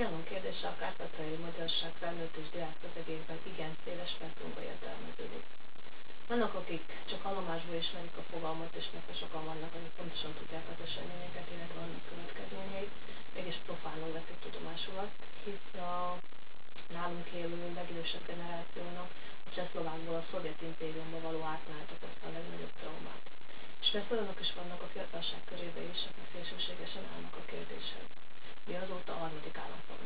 trianon kérdése a kárpátaljai magyarság felnőtt és diák közegében igen széles spektrumba értelmeződik. Vannak, akik csak hallomásból ismerik a fogalmat, és mert sokan vannak, akik pontosan tudják az eseményeket, illetve annak következményeit, mégis profánul veszik tudomásulat, hisz a nálunk élő legidősebb generációnak a Csehszlovákból a szovjet impériumba való átmenet a legnagyobb traumát. És persze olyanok is vannak a fiatalság körébe is, akik szélsőségesen azóta aludik állapotban.